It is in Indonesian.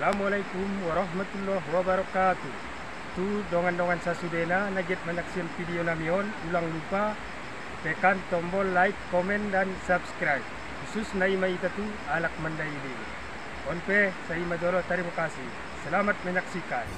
Assalamualaikum warahmatullahi wabarakatuh. Tu dongan-dongan sasudena najit menyaksikan video namion ulang lupa tekan tombol like, komen dan subscribe. Khusus naima ima tu alak mandai ini. Onpe, saya Madoro, terima kasih. Selamat menyaksikan.